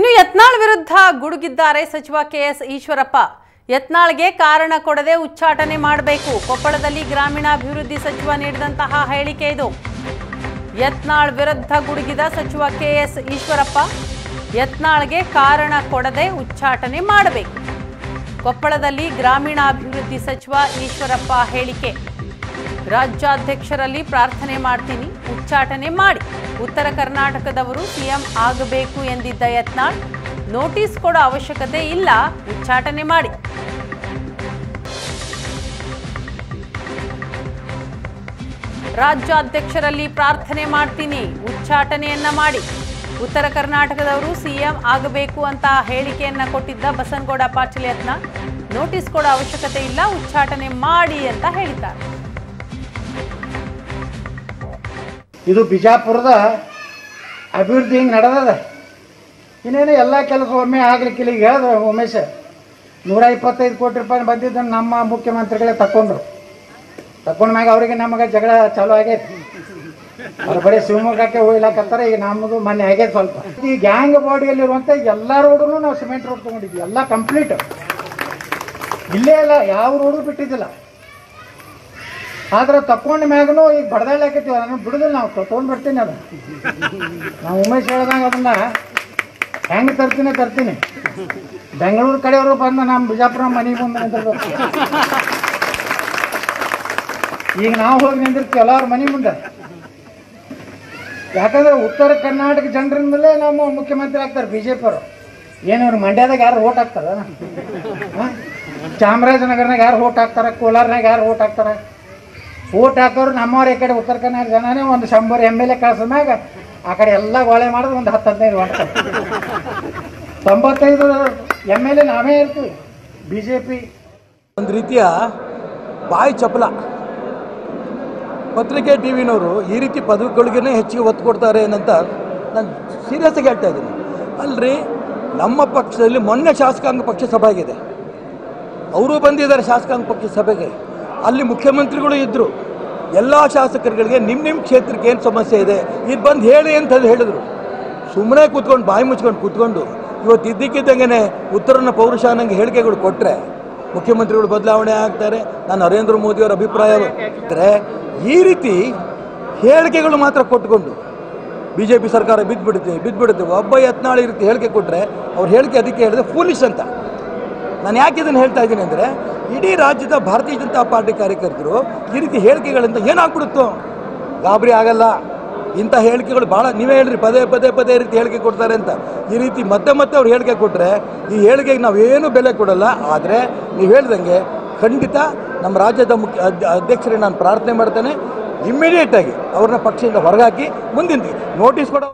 ಇನ್ನು ಯತ್ನಾಳ್ ವಿರುದ್ಧ ಗುಡುಗಿದ್ದಾರೆ ಸಚಿವ ಕೆಎಸ್ ಈಶ್ವರಪ್ಪ. ಯತ್ನಾಳ್ಗೆ ಕಾರಣ ಕೊಡದೆ ಉಚ್ಚಾಟನೆ ಮಾಡಬೇಕು. ಕೊಪ್ಪಳದಲ್ಲಿ ಗ್ರಾಮೀಣಾಭಿವೃದ್ಧಿ ಸಚಿವ ನೀಡಿದಂತಹ ಹೇಳಿಕೆ ಇದು. ಯತ್ನಾಳ್ ವಿರುದ್ಧ ಗುಡುಗಿದ ಸಚಿವ ಕೆಎಸ್ ಈಶ್ವರಪ್ಪ. ಯತ್ನಾಳ್ಗೆ ಕಾರಣ ಕೊಡದೆ ಉಚ್ಚಾಟನೆ ಮಾಡಬೇಕು. ಕೊಪ್ಪಳದಲ್ಲಿ ಗ್ರಾಮೀಣಾಭಿವೃದ್ಧಿ ಸಚಿವ ಈಶ್ವರಪ್ಪ ಹೇಳಿಕೆ. ರಾಜ್ಯಾಧ್ಯಕ್ಷರಲ್ಲಿ ಪ್ರಾರ್ಥನೆ ಮಾಡ್ತೀನಿ, ಉಚ್ಚಾಟನೆ ಮಾಡಿ. ಉತ್ತರ ಕರ್ನಾಟಕದವರು ಸಿಎಂ ಆಗಬೇಕು ಎಂದಿದ್ದ ಯತ್ನಾಳ್, ನೋಟಿಸ್ ಕೊಡೋ ಅವಶ್ಯಕತೆ ಇಲ್ಲ, ಉಚ್ಚಾಟನೆ ಮಾಡಿ. ರಾಜ್ಯಾಧ್ಯಕ್ಷರಲ್ಲಿ ಪ್ರಾರ್ಥನೆ ಮಾಡ್ತೀನಿ, ಉಚ್ಚಾಟನೆಯನ್ನ ಮಾಡಿ. ಉತ್ತರ ಕರ್ನಾಟಕದವರು ಸಿಎಂ ಆಗಬೇಕು ಅಂತ ಹೇಳಿಕೆಯನ್ನ ಕೊಟ್ಟಿದ್ದ ಬಸನಗೌಡ ಪಾಟೀಲ್ ಯತ್ನ ನೋಟಿಸ್ ಕೊಡೋ ಅವಶ್ಯಕತೆ ಇಲ್ಲ, ಉಚ್ಚಾಟನೆ ಮಾಡಿ ಅಂತ ಹೇಳಿದ್ದಾರೆ. ಇದು ಬಿಜಾಪುರದ ಅಭಿವೃದ್ಧಿ ಹಿಂಗೆ ನಡೆದದ? ಇನ್ನೇನು ಎಲ್ಲ ಕೆಲಸ ಒಮ್ಮೆ ಆಗ್ಲಿಕ್ಕಿಲ್ಲ. ಈಗ ಹೇಳಿದ್ರೆ ಉಮೇಶ್, ನೂರ ಇಪ್ಪತ್ತೈದು ಕೋಟಿ ರೂಪಾಯಿ ಬಂದಿದ್ದನ್ನು ನಮ್ಮ ಮುಖ್ಯಮಂತ್ರಿಗಳೇ ತಕೊಂಡ ಮ್ಯಾಗ ಅವರಿಗೆ ನಮಗೆ ಜಗಳ ಚಾಲು ಆಗೈತಿ. ಅವ್ರು ಬರೀ ಶಿವಮೊಗ್ಗಕ್ಕೆ ಹೋಗ್ಲಾಕತ್ತಾರೆ ಈಗ ನಮ್ಮದು ಮೊನ್ನೆ ಆಗೈತೆ ಸ್ವಲ್ಪ. ಈ ಗ್ಯಾಂಗ್ ಬಾಡಿಯಲ್ಲಿರುವಂಥ ಎಲ್ಲ ರೋಡನ್ನು ನಾವು ಸಿಮೆಂಟ್ ರೋಡ್ ತೊಗೊಂಡಿದ್ವಿ. ಎಲ್ಲ ಕಂಪ್ಲೀಟ್. ಇಲ್ಲೇ ಇಲ್ಲ, ಯಾವ ರೋಡು ಬಿಟ್ಟಿದ್ದಿಲ್ಲ. ಆದ್ರೆ ತಕೊಂಡ ಮ್ಯಾಗನು ಈಗ ಬಡ್ದಾಡ್ಲಾಕತ್ತೀವಿ ನಾನು ಬಿಡುದಿಲ್ಲ, ನಾವು ತೊಗೊಂಡು ಬರ್ತೀನಿ ಅದು. ನಾವು ಉಮೇಶ್ ಹೇಳ್ದಂಗೆ ಅದನ್ನ ಹೆಂಗೆ ತರ್ತೀನಿ ತರ್ತೀನಿ. ಬೆಂಗಳೂರು ಕಡೆಯವರು ಬಂದ ನಮ್ಮ ಬಿಜಾಪುರ ಮನೆಗೆ ಬಂದ ನಿಂತಿರ್ಬೇಕು. ಈಗ ನಾವು ಹೋಗಿ ನಿಂದಿರ್ತೀವಿ ಎಲ್ಲಾರು ಮನೆ ಮುಂದೆ. ಯಾಕಂದ್ರೆ ಉತ್ತರ ಕರ್ನಾಟಕ ಜನರಿಂದಲೇ ನಮ್ಮ ಮುಖ್ಯಮಂತ್ರಿ ಆಗ್ತಾರೆ ಬಿ ಜೆ ಪಿಯವರು ಏನು ಮಂಡ್ಯದಾಗ ಯಾರು ಓಟ್ ಹಾಕ್ತಾರ? ಚಾಮರಾಜನಗರನಾಗ ಯಾರು ಓಟ್ ಹಾಕ್ತಾರ? ಕೋಲಾರ್ನಾಗ ಯಾರು ಓಟ್ ಹಾಕ್ತಾರ? ಓಟ್ ಹಾಕೋರು ನಮ್ಮವ್ರು ಈ ಕಡೆ ಉತ್ತರ ಕನ್ನಡ ಜನನೇ ಒಂದು ಶಂಬರ್ ಎಂ ಎಲ್ ಎ ಕಳ್ಸಮ್ಯಾಗ ಆ ಕಡೆ ಎಲ್ಲ ಗೋಳೆ ಮಾಡೋದು ಒಂದು ಹತ್ತು ಹದಿನೈದು ವರ್ಷ ತೊಂಬತ್ತೈದು ಎಂ ಎಲ್ ಎ ನಾವೇ ಇರ್ತೀವಿ ಬಿ ಜೆ ಪಿ ಒಂದು ರೀತಿಯ ಬಾಯಿ ಚಪಲ ಪತ್ರಿಕೆ ಟಿ ವಿನವರು ಈ ರೀತಿ ಪದವಿಗಳಿಗೇ ಹೆಚ್ಚಿಗೆ ಒತ್ತು ಕೊಡ್ತಾರೆ ಏನಂತ ನಾನು ಸೀರಿಯಸ್ ಆಗಿ ಹೇಳ್ತಾ ಇದ್ದೀನಿ. ಅಲ್ರಿ, ನಮ್ಮ ಪಕ್ಷದಲ್ಲಿ ಮೊನ್ನೆ ಶಾಸಕಾಂಗ ಪಕ್ಷ ಸಭೆ ಆಗಿದೆ ಅವರು ಬಂದಿದ್ದಾರೆ ಶಾಸಕಾಂಗ ಪಕ್ಷ ಸಭೆಗೆ. ಅಲ್ಲಿ ಮುಖ್ಯಮಂತ್ರಿಗಳು ಇದ್ದರು ಎಲ್ಲ ಶಾಸಕರುಗಳಿಗೆ ನಿಮ್ಮ ನಿಮ್ಮ ಕ್ಷೇತ್ರಕ್ಕೆ ಏನು ಸಮಸ್ಯೆ ಇದೆ? ಇದು ಬಂದು ಹೇಳಿ ಅಂತ ಹೇಳಿ ಹೇಳಿದರು. ಸುಮ್ಮನೆ ಕೂತ್ಕೊಂಡು ಬಾಯಿ ಮುಚ್ಕೊಂಡು ಕೂತ್ಕೊಂಡು ಇವತ್ತು ಇದ್ದಕ್ಕಿದ್ದಂಗೆ ಉತ್ತರನ ಪೌರುಷ ಅನ್ನಂಗೆ ಹೇಳಿಕೆಗಳು ಕೊಟ್ಟರೆ ಮುಖ್ಯಮಂತ್ರಿಗಳು ಬದಲಾವಣೆ ಆಗ್ತಾರೆ. ನಾನು ನರೇಂದ್ರ ಮೋದಿಯವರ ಅಭಿಪ್ರಾಯ ಇದ್ದರೆ ಈ ರೀತಿ ಹೇಳಿಕೆಗಳು ಮಾತ್ರ ಕೊಟ್ಕೊಂಡು ಬಿ ಜೆ ಪಿ ಸರ್ಕಾರ ಬಿದ್ದುಬಿಡುತ್ತೆ ಬಿದ್ದುಬಿಡುತ್ತೆ ಒಬ್ಬ ಯತ್ನಾಳಿ ರೀತಿ ಹೇಳಿಕೆ ಕೊಟ್ಟರೆ ಅವ್ರು ಹೇಳಿಕೆ ಅದಕ್ಕೆ ಹೇಳಿದ್ರೆ ಫೂಲಿಶ್ ಅಂತ. ನಾನು ಯಾಕೆ ಇದನ್ನು ಹೇಳ್ತಾ ಇದ್ದೀನಿ ಅಂದರೆ ಇಡೀ ರಾಜ್ಯದ ಭಾರತೀಯ ಜನತಾ ಪಾರ್ಟಿ ಕಾರ್ಯಕರ್ತರು ಈ ರೀತಿ ಹೇಳಿಕೆಗಳಿಂದ ಏನಾಗ್ಬಿಡುತ್ತೋ? ಗಾಬರಿ ಆಗಲ್ಲ. ಇಂಥ ಹೇಳಿಕೆಗಳು ಭಾಳ ನೀವೇ ಹೇಳ್ರಿ, ಪದೇ ಪದೇ ಪದೇ ರೀತಿ ಹೇಳಿಕೆ ಕೊಡ್ತಾರೆ ಅಂತ. ಈ ರೀತಿ ಮತ್ತೆ ಮತ್ತೆ ಅವ್ರು ಹೇಳಿಕೆ ಕೊಟ್ಟರೆ ಈ ಹೇಳಿಕೆಗೆ ನಾವೇನು ಬೆಲೆ ಕೊಡಲ್ಲ. ಆದರೆ ನೀವು ಹೇಳ್ದಂಗೆ ಖಂಡಿತ ನಮ್ಮ ರಾಜ್ಯದ ಮುಖ್ಯ ಅಧ್ಯ ಅಧ್ಯಕ್ಷರಿಗೆ ನಾನು ಪ್ರಾರ್ಥನೆ ಮಾಡ್ತೇನೆ. ಇಮ್ಮಿಡಿಯೇಟಾಗಿ ಅವ್ರನ್ನ ಪಕ್ಷದಿಂದ ಹೊರಗಾಕಿ ಮುಂದಿನ ನೋಟಿಸ್ ಕೊಡೋ